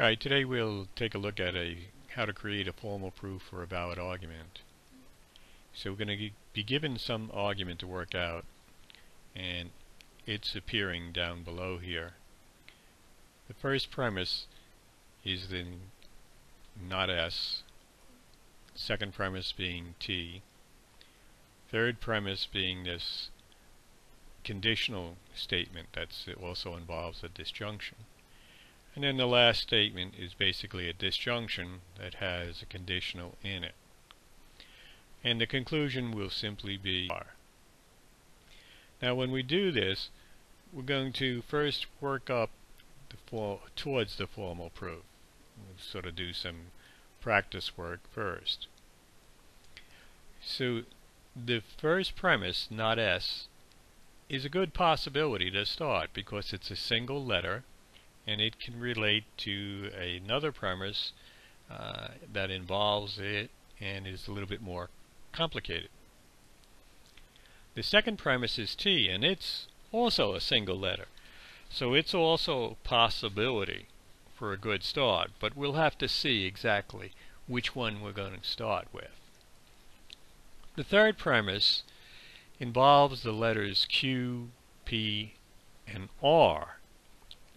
Alright, today we'll take a look at a how to create a formal proof for a valid argument. So we're going to be given some argument to work out and it's appearing down below here. The first premise is the not S, second premise being T, third premise being this conditional statement that also involves a disjunction. And then the last statement is basically a disjunction that has a conditional in it. And the conclusion will simply be R. Now when we do this, we're going to first work up the towards the formal proof. We'll sort of do some practice work first. So the first premise, not S, is a good possibility to start because it's a single letter and it can relate to another premise uh, that involves it and is a little bit more complicated. The second premise is T and it's also a single letter. So it's also a possibility for a good start, but we'll have to see exactly which one we're going to start with. The third premise involves the letters Q, P, and R.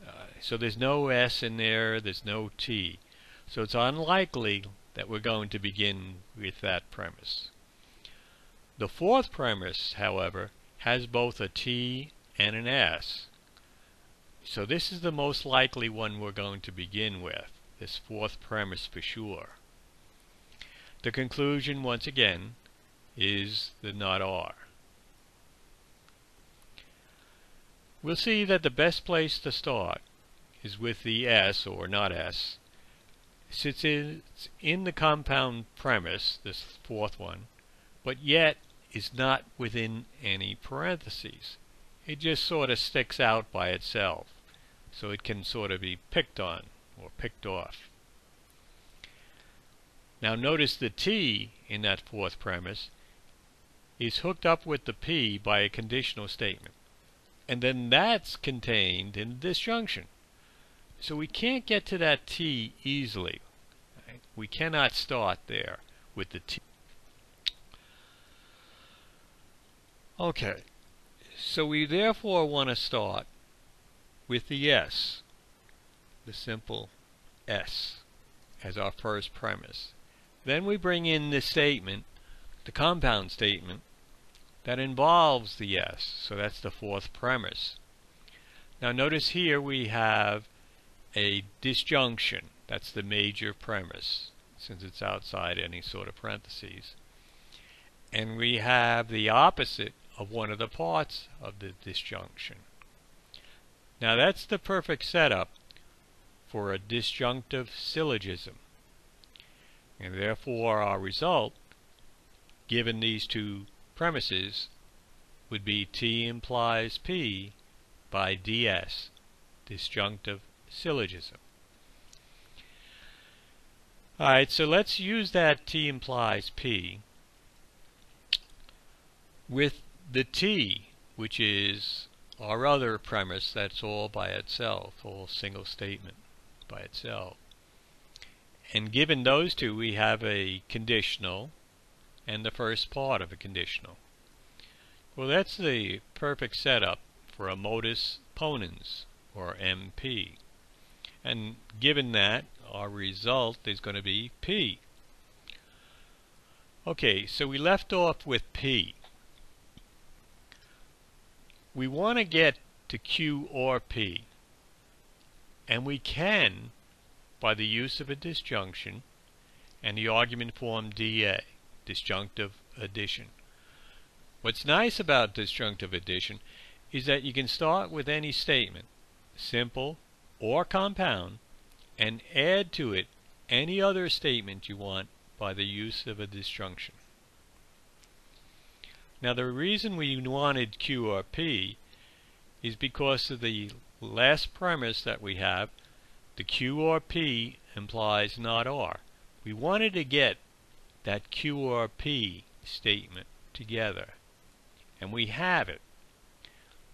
Uh, so there's no S in there, there's no T. So it's unlikely that we're going to begin with that premise. The fourth premise, however, has both a T and an S. So this is the most likely one we're going to begin with, this fourth premise for sure. The conclusion, once again, is the not R. We'll see that the best place to start is with the S, or not S, since it's in the compound premise, this fourth one, but yet is not within any parentheses. It just sort of sticks out by itself, so it can sort of be picked on or picked off. Now notice the T in that fourth premise is hooked up with the P by a conditional statement. And then that's contained in the disjunction. So we can't get to that T easily. Right? We cannot start there with the T. Okay, so we therefore want to start with the S, the simple S, as our first premise. Then we bring in the statement, the compound statement, that involves the S. So that's the fourth premise. Now notice here we have a disjunction. That's the major premise, since it's outside any sort of parentheses. And we have the opposite of one of the parts of the disjunction. Now that's the perfect setup for a disjunctive syllogism. And therefore our result, given these two premises would be T implies P by DS, disjunctive syllogism. Alright, so let's use that T implies P with the T, which is our other premise that's all by itself, all single statement by itself. And given those two, we have a conditional and the first part of a conditional. Well, that's the perfect setup for a modus ponens, or MP. And given that, our result is going to be P. Okay, so we left off with P. We want to get to Q or P. And we can by the use of a disjunction and the argument form DA disjunctive addition. What's nice about disjunctive addition is that you can start with any statement, simple or compound, and add to it any other statement you want by the use of a disjunction. Now the reason we wanted Q or P is because of the last premise that we have, the Q or P implies not R. We wanted to get that Q or P statement together. And we have it.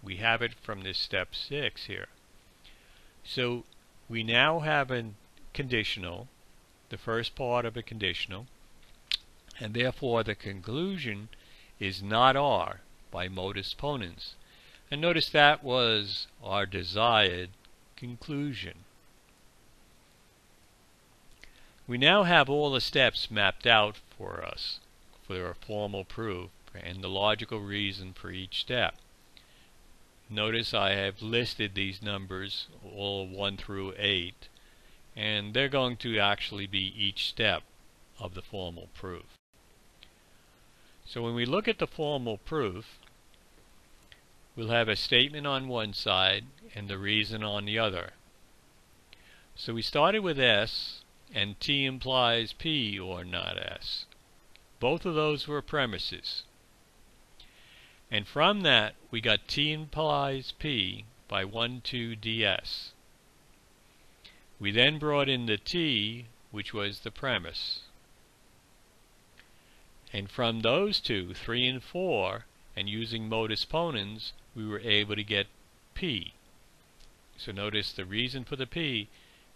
We have it from this step 6 here. So we now have a conditional, the first part of a conditional, and therefore the conclusion is not R by modus ponens. And notice that was our desired conclusion. We now have all the steps mapped out for us for a formal proof and the logical reason for each step. Notice I have listed these numbers, all 1 through 8, and they're going to actually be each step of the formal proof. So when we look at the formal proof, we'll have a statement on one side and the reason on the other. So we started with S and T implies P or not S. Both of those were premises. And from that we got T implies P by 1, 2 ds. We then brought in the T, which was the premise. And from those two, 3 and 4, and using modus ponens, we were able to get P. So notice the reason for the P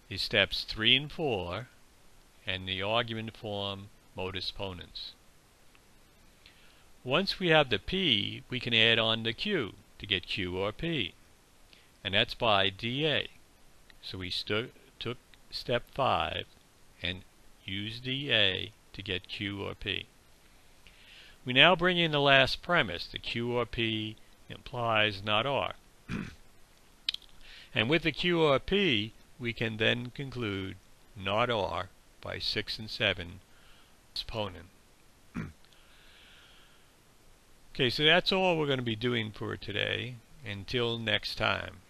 is steps 3 and 4, and the argument form modus ponens. Once we have the P, we can add on the Q to get Q or P. And that's by dA. So we took step 5 and used dA to get Q or P. We now bring in the last premise, the Q or P implies not R. and with the Q or P, we can then conclude not R by 6 and 7 exponent. okay, so that's all we're going to be doing for today. Until next time.